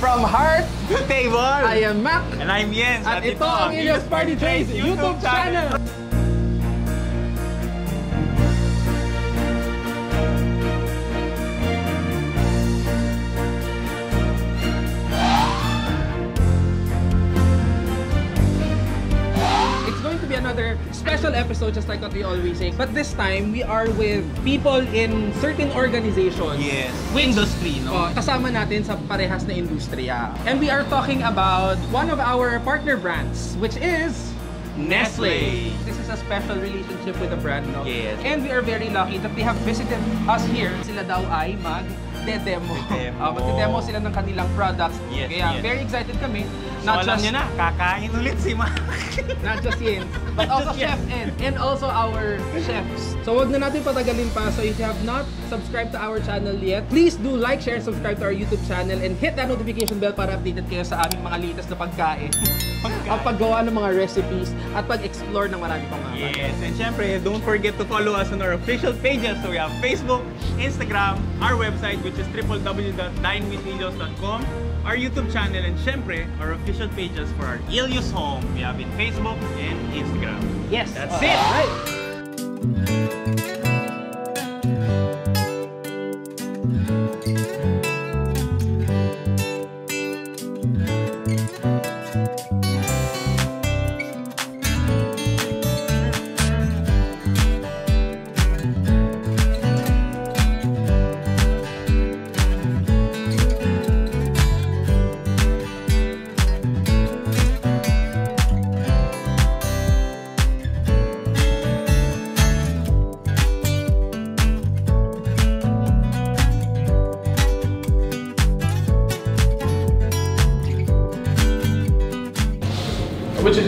From heart, to table. I am Mac. And I'm Jens. At ito ang Ilios Party Trace YouTube channel. It's going to be another special episode just like what we always say. But this time, we are with people in certain organizations. Yes. Industry, no? Oh, kasama natin sa parehas na industriya. And we are talking about one of our partner brands, which is Nestle. This is a special relationship with the brand, no? Yes. And we are very lucky that they have visited us here. Sila daw ay mag de-demo. De-demo. Uh, magde-demo sila ng kanilang products. Yes, Kaya yes. very excited kami. So Not alam just, nyo na, kakain ulit si Mac. not just Yin, but Not also Chef Ed and also our chefs. So wag na natin patagalin pa. So if you have not subscribed to our channel yet, please do like, share, and subscribe to our YouTube channel and hit that notification bell para updated kayo sa aming mga latest na pagkain. ang paggawa ng mga recipes at pag-explore ng marami pang mga Yes, and syempre, don't forget to follow us on our official pages. So we have Facebook, Instagram, our website which is www.dinewithilios.com, our YouTube channel, and syempre, our official pages for our Ilios Home. We have in Facebook and Instagram. Yes. That's Uh, it. Right.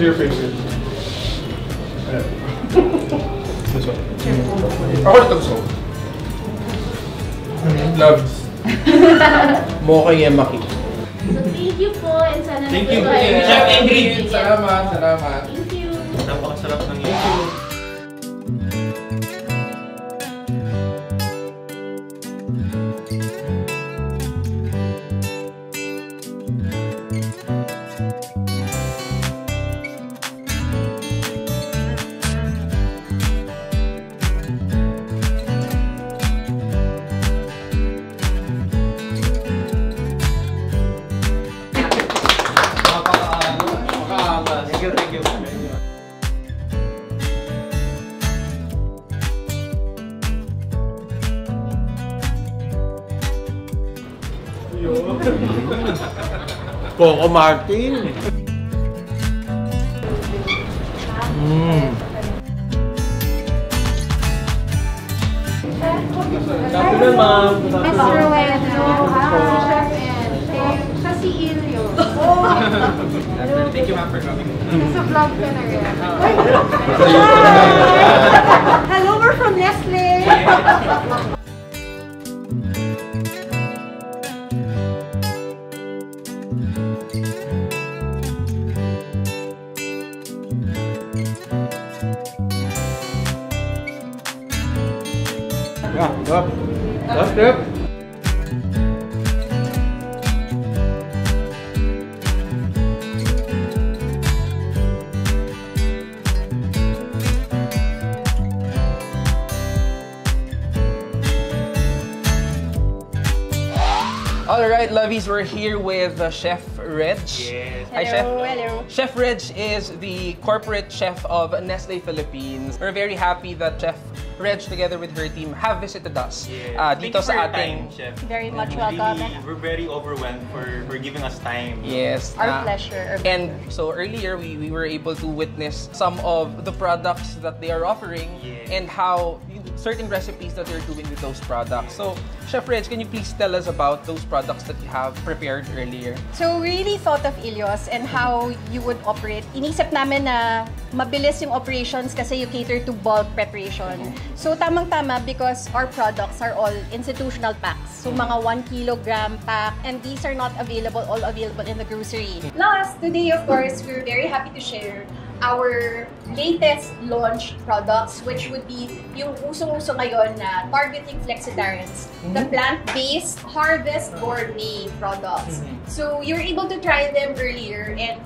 Your favorite? this one. Ako ito gusto. ko. Loves. Mocha Yemaki. So thank you po and sana Thank you. Thank you. Chef Ingrid. Salamat, salamat. Thank you. Napakasarap ng Ilios. Coco Martin. Mmm. Sabi na, ma'am. Si Chef Ed, siya si Ilio. Thank you, ma'am, for coming. Nasa vlog ka na rin. Hello, we're from Nestle! up. Up, up. All right, lovies, we're here with uh, Chef Reg. Yes. Hi, Chef. hello. Chef Reg is the corporate chef of Nestle Philippines. We're very happy that Chef Reg, together with her team, have visited us Yes. uh, dito sa ating... time, Chef. Very much Really, welcome. we're very overwhelmed for, for giving us time. Yes. Our uh, pleasure. our And so earlier, we, we were able to witness some of the products that they are offering Yes. and how certain recipes that they're doing with those products. So, Chef Reg, can you please tell us about those products that you have prepared earlier? So we really thought of Ilios and how you would operate. Inisip namin na mabilis yung operations kasi you cater to bulk preparation. So tamang-tama because our products are all institutional packs. So mga 1 kilogram pack and these are not available, all available in the grocery. Last, today of course, we're very happy to share our latest launch products, which would be yung usong-uso ngayon na targeting flexitarians, the plant-based Harvest Gourmet products. So, you're able to try them earlier and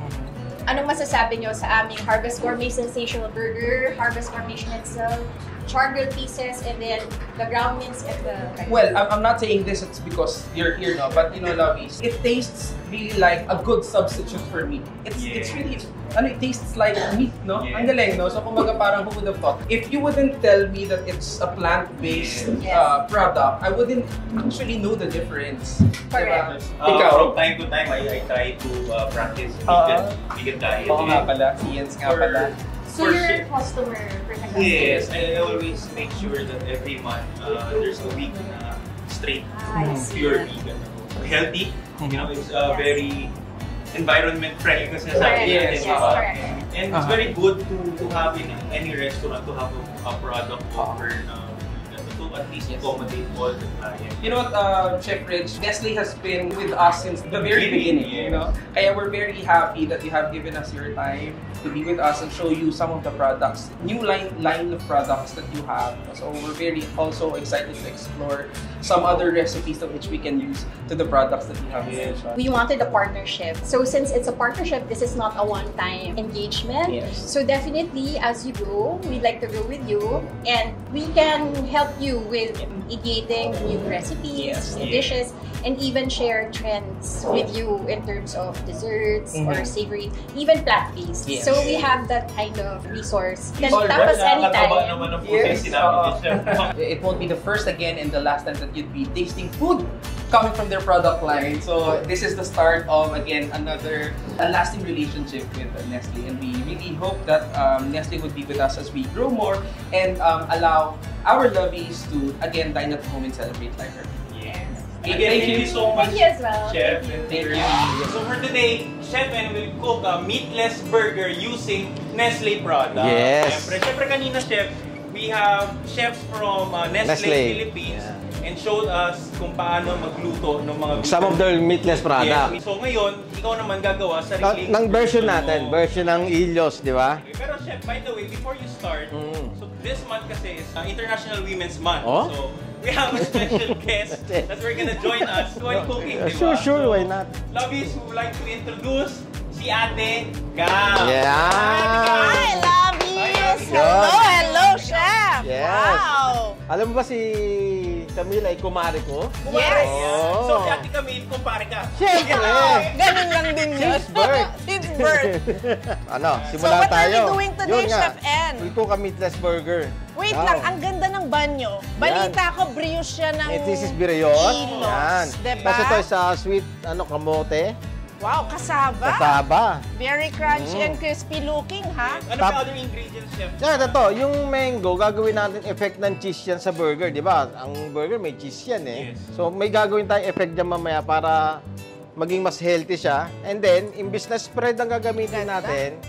anong masasabi nyo sa aming Harvest Gourmet Sensational Burger, Harvest Gourmet Schnitzel, char grilled pieces, and then the ground mince and the... Well, I'm, I'm not saying this it's because you're here now, but you know, lovies, it tastes really like a good substitute for meat. It's it's Yeah. really ano, it tastes like meat, no? Yeah. Ang galing, no? So, kumbaga parang who would have thought? If you wouldn't tell me that it's a plant-based Yes. uh, product, I wouldn't actually know the difference. Correct. Uh, Ikaw? From time to time, I, I try to uh, practice vegan, vegan diet. Oo nga pala, si Jens nga For- pala. So, you're sure. a customer for the Yes, I always make sure that every month uh, there's a week na straight see. pure vegan. Healthy, you know, it's uh, Yes. very environment friendly kasi sabi Yes, yes, uh, correct. And it's Uh-huh. very good to to have in any restaurant to have a, a product offer na to at least Yes. accommodate all the clients. You know what, uh, Chef Rich, Nestle has been with us since the very beginning, you know? Kaya we're very happy that you have given us your time to be with us and show you some of the products, new line line of products that you have. So we're very also excited to explore some other recipes that which we can use to the products that you have Yes. mentioned. We wanted a partnership. So since it's a partnership, this is not a one-time engagement. Yes. So definitely, as you grow, we'd like to grow with you, and we can help you with ideating new recipes, Yes. new Yeah. dishes, and even share trends with you in terms of desserts or Mhm. savory, even plant-based. Yes. So we have that kind of resource. Can All tap right. us anytime. naman Yes, yes, sinabi oo. ni Chef. It won't be the first again and the last time that you'd be tasting food coming from their product line. So this is the start of again another a lasting relationship with Nestle, and we really hope that um, Nestle would be with us as we grow more and um, allow our lovies to again dine at home and celebrate life. Yes. Thank Again, you. thank you so much. Thank you as well. Chef. Thank Thank you. So for today, Chef and will cook a meatless burger using Nestle products. Yes. Siyempre, siyempre kanina, Chef, we have chefs from uh, Nestle, Nestle. Philippines and showed us kung paano magluto ng mga Some of their meatless Yes. product. So ngayon, ikaw naman gagawa sa sarili ng version natin, version ng Ilios, di ba? Okay, Pero chef, by the way, before you start, Mm. This month kasi is uh, International Women's Month. Oh? So we have a special guest that we're gonna join us while cooking, di ba? sure, sure, So, why not? Lovies who would like to introduce si Ate Gab. Yeah. Hi, lovies! Hello, hello, chef! Yes. Wow! Alam mo ba si Camila ay kumari ko? Kumare. Yes. So si Ate Camille, kumpare ka. Siyempre! Ganun lang din yun. Since birth. Birth. ano, So simula what are tayo. we doing today, Yun Chef N? We cook a meatless burger. Wait Wow. lang, ang ganda ng banyo. Balita ko, brioche siya ng Eh, this is biryon. Ilos, Yan. Diba? Tapos ito sa sweet ano kamote, Wow, kasaba. kasaba. Very crunchy Mm. and crispy looking, ha? Ano Tap- pa other ingredients, chef? Yan, ito, yung mango, gagawin natin effect ng cheese yan sa burger, di ba? Ang burger may cheese yan eh. Yes. So may gagawin tayong effect dyan mamaya para maging mas healthy siya. And then, imbis na spread ang gagamitin natin,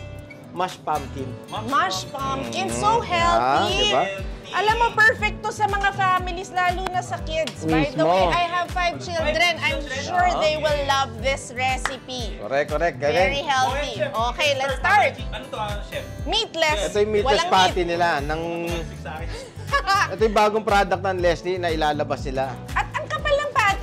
mashed pumpkin. Mashed pumpkin, so Mm. healthy. Yeah, diba? Alam mo, perfect to sa mga families, lalo na sa kids. By the way, I have five children. I'm sure they will love this recipe. Correct, correct. Very healthy. Okay, let's start. Ano to, ano, chef? Meatless. Ito yung meatless Walang patty meat. nila. Ng, ito yung bagong product ng Leslie na ilalabas nila. At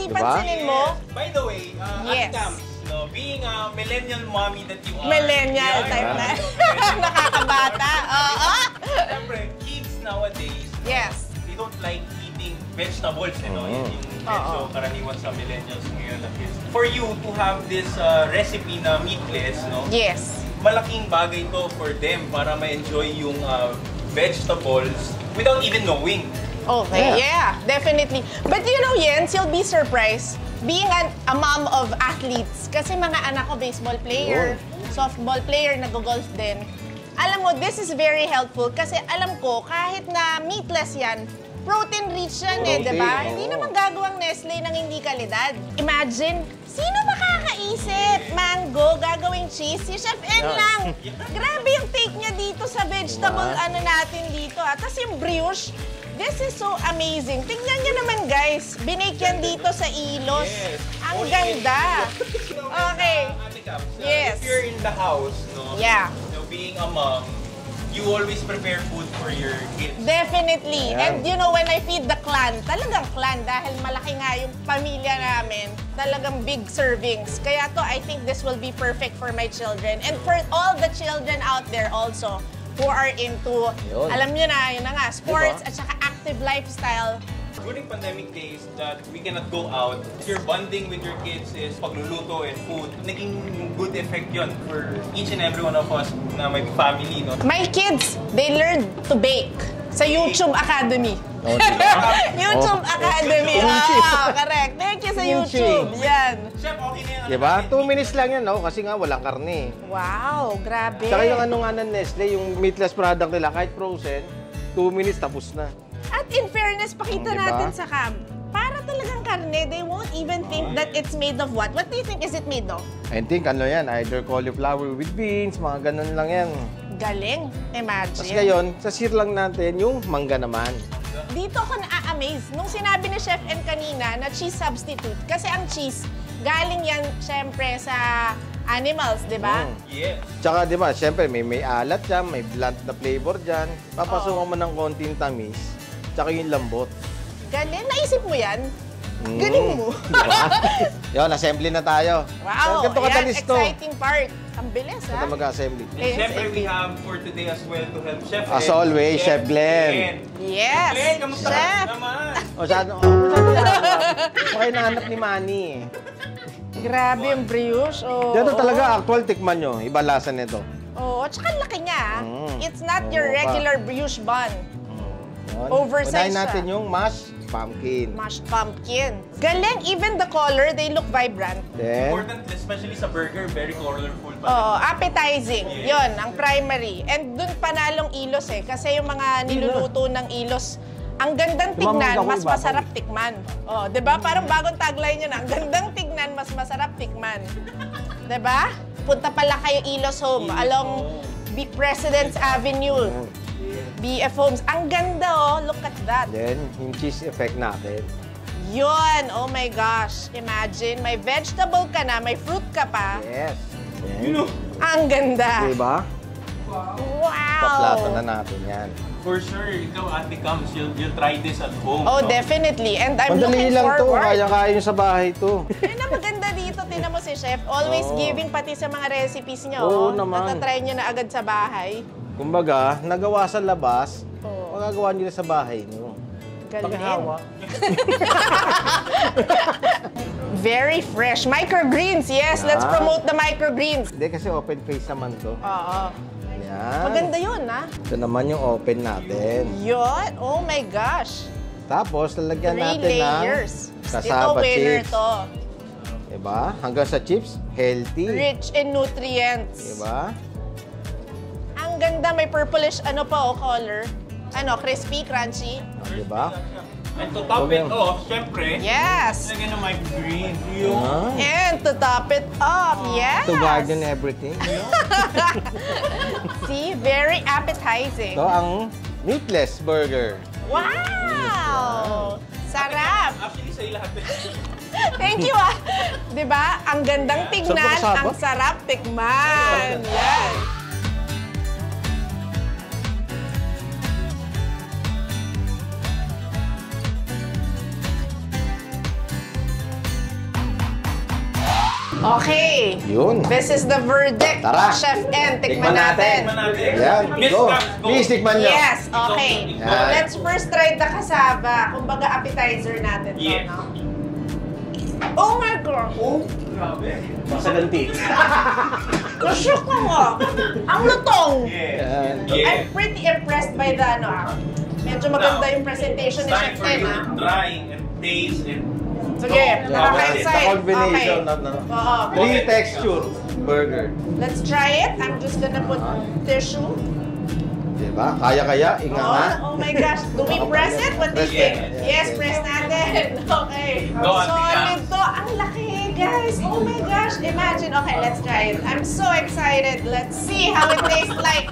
Diba? pansinin mo. By the way, uh, Yes. Cams, no, being a millennial mommy that you are. Millennial yeah, type na. yeah. Nakakabata. Oo. Siyempre, kids nowadays, Yes. they don't like eating vegetables, you know, Oo. yung medyo Oo. karaniwan sa millennials ngayon na kids. For you to have this uh, recipe na meatless, no, Yes. malaking bagay to for them para ma-enjoy yung uh, vegetables without even knowing. Okay, Yeah. yeah. definitely. But you know, Jens, you'll be surprised being an, a mom of athletes. Kasi mga anak ko, baseball player, softball player, nag-golf din. Alam mo, this is very helpful kasi alam ko, kahit na meatless yan, protein rich yan eh, di ba? Hindi naman gagawang Nestle ng hindi kalidad. Imagine, sino makakaisip? Mango, gagawing cheese? Si Chef N lang. Grabe yung take niya dito sa vegetable Diba? ano natin dito. At tapos yung brioche, this is so amazing. Tingnan niyo naman guys, binake yan dito sa ilos. Yes. Ang ganda. Okay. Ate uh, Yes. If you're in the house, no, Yeah. you know, being a mom, you always prepare food for your kids. Definitely. Ayan. And you know, when I feed the clan, talagang clan dahil malaki nga yung pamilya namin, talagang big servings. Kaya to, I think this will be perfect for my children. And for all the children out there also who are into, Yun. alam nyo na, yun na nga, sports Diba? at saka active lifestyle. During pandemic days that we cannot go out, your bonding with your kids is pagluluto and food. Naging good effect yon for each and every one of us na may family, no? My kids, they learned to bake sa YouTube Academy. Oh, diba? YouTube Oh. Academy. Kimchi. Ah, correct. Thank you sa. YouTube. Yan. Chef, okay na yan. Diba? Two minutes lang yan, no? Kasi nga walang karne. Wow, grabe. Tsaka yung ano nga ng Nestle, yung meatless product nila, kahit frozen, two minutes tapos na. At in fairness, pakita diba? natin sa cam. Para talagang karne, they won't even think that it's made of what? What do you think is it made of? I think ano yan, either cauliflower with beans, mga ganun lang yan. Galing. Imagine. Tapos ngayon, sa sear lang natin yung mangga naman. Dito ako na-amaze. Nung sinabi ni Chef N kanina na cheese substitute, kasi ang cheese, galing yan syempre sa animals, di ba? Mm. Yes. Tsaka di ba, syempre may, may alat dyan, may blunt na flavor dyan. Papasukan mo ng konting tamis, tsaka yung lambot. Galing. Naisip mo yan? Mm. Galing mo. Diba? Yun, assembly na tayo. Wow. Ganito katalis to. exciting part. Ang bilis, ha? Ito mag-assembly. And syempre, we have for today as well to help Chef As Ed, always, Chef Glenn. Yes. Glenn, kamusta Chef. naman? O, saan? O, saan na? Baka inaanap ni Manny. eh. Grabe yung brioche. Oh, Dito oh. talaga, actual tikman nyo. Iba lasa nito. Oo, at saka ang laki niya. Mm. It's not your regular brioche bun. Yun. Oversized Unahin natin siya. yung mashed pumpkin. Mashed pumpkin. Galing, even the color, they look vibrant. Then, Important, especially sa burger, very colorful pa. Oo, appetizing. Yun, ang primary. And dun panalong ilos eh. Kasi yung mga niluluto ng ilos, ang gandang Tumamawag tignan, ako, mas masarap tikman. Oh, 'di ba? Parang bagong tagline yun. ah. Ang gandang tignan, mas masarap tikman. 'Di ba? Punta pala kayo Ilos Home along B President's Avenue. BF Homes. Ang ganda oh. Look at that. then yung cheese effect natin. Yun. Oh my gosh. Imagine, may vegetable ka na, may fruit ka pa. Yes. You know, Ang ganda. Diba? Wow. Paplato na natin yan. for sure, ikaw, Ate Cams, you'll, you'll try this at home. Oh, no? definitely. And I'm looking Madali lang to. forward. Kaya-kaya nyo sa bahay to. Yun ang maganda dito. Tinan mo si Chef. Always Oo. giving pati sa mga recipes niyo. Oo oh. naman. Natatry niyo na agad sa bahay. Kumbaga, nagawa sa labas, Oo. magagawa nyo na sa bahay nyo. Galing. Pakihawa. Very fresh. Microgreens. Yes, let's Yan. promote the microgreens. Hindi kasi open face naman to. Oo. Yan. Maganda yun, ha? Ito naman yung open natin. Yun. Oh my gosh. Tapos, lalagyan Three natin layers. ng Ito, kasaba winner chips. to. Diba? Hanggang sa chips, healthy. Rich in nutrients. Diba? Ang ganda. May purplish, ano pa, oh, color. Ano, crispy, crunchy. Diba? And to top Okay. it off, syempre, Yes. lagyan ng microgreen. Yung Ah, And to top it off, yes. to garden everything. See, very appetizing. Ito ang meatless burger. Wow! Sarap! Actually, sa'yo lahat. Thank you ah! Di ba? Ang gandang tignan, ang sarap tikman. Yan. Okay. Yun. This is the verdict. Tara. Chef N, tikman natin. Tikman natin. Yan, Miss go. Please, tikman nyo. Yes, okay. Yan. Let's first try the kasaba. Kumbaga appetizer natin to, Yes. no? Oh my God! Oh, grabe. Masaganti. Nashook ako! Ang lutong! Yan. Yeah. I'm pretty impressed by the ano ah. Medyo maganda yung presentation It's ni time Chef for Ten you ah. to try and taste and Sige, Yeah. nakaka-excite. The combination okay. of the Oo. three texture burger. Let's try it. I'm just gonna put tissue. Diba? Kaya-kaya, inga nga. Oh, oh my gosh. Do we press it? What do you Press think? it. Yes, press natin. Okay. Go, Solid to. Ang laki, guys. Oh my gosh. Imagine. Okay, let's try it. I'm so excited. Let's see how it tastes like.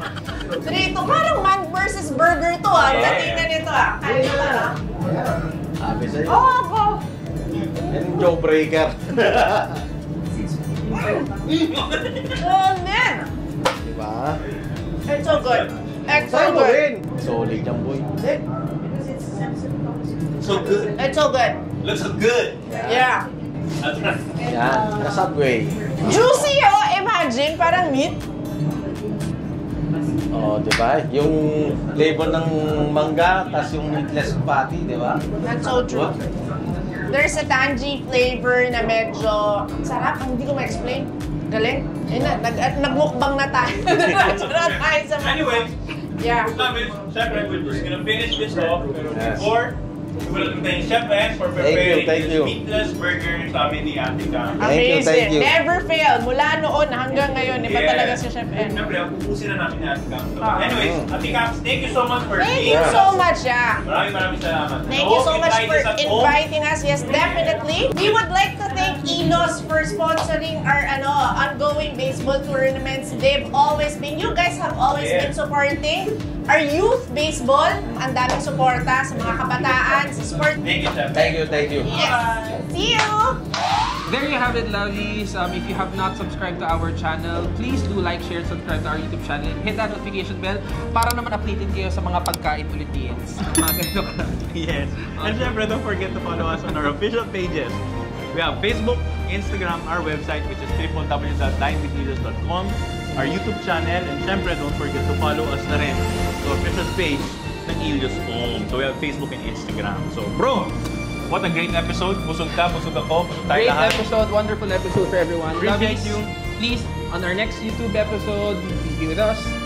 Three to. Parang man versus burger to ah. Yeah. Datingan nito ah. Kaya ba na? Sabi sa'yo. Oh. Yan yung jawbreaker. Oh, man. Di ba? It's so good. It's so good. Solid yan, boy. So good. It's so good. Looks so good. Yeah. Yan, na-subway. Juicy, oh! Imagine, parang meat. Oh, di ba? Yung flavor ng mangga, tas yung meatless patty, di ba? That's so true. There's a tangy flavor na medyo sarap. Hindi ko ma-explain. Galing. Ayun na, nag, at nagmukbang na tayo. Diretso na tayo sa mga- Anyway, Yeah. Namin, syempre, we're just gonna finish this off. Before, we will thank Chef Ben for Thank you, preparing thank you. meatless burger sa amin ni Ate Cam. Thank you, thank you. Never fail. Mula noon hanggang ngayon, iba talaga si Chef N. Siyempre, pupusin na namin ni Ate Cam. So, Ah. anyways, Ate Cam, thank you so much for Thank being you with so us. much, yeah. Maraming maraming salamat. Thank you so much for home. inviting us. Yes, definitely. We would like to thank Enos for sponsoring our ano ongoing baseball tournaments. They've always been, you guys have always Yeah. been supporting our youth baseball. Ang daming suporta sa mga kabataan, sa sport. Thank you, Chef. Thank you, thank you. Yes. See you! There you have it, lovies. Um, if you have not subscribed to our channel, please do like, share, subscribe to our YouTube channel, and hit that notification bell para naman updated kayo sa mga pagkain ulit. Mga ganito ka. Yes. And syempre, don't forget to follow us on our official pages. We have Facebook, Instagram, our website, which is www.dinewithheroes.com, our YouTube channel, and syempre, don't forget to follow us na rin sa official page ng Ilios Home. So we have Facebook and Instagram. So, bro, what a great episode. Busog ka, busog ako, busog tayo Great lahat. episode, wonderful episode for everyone. Appreciate Lovies, you. Please, on our next YouTube episode, please be with us.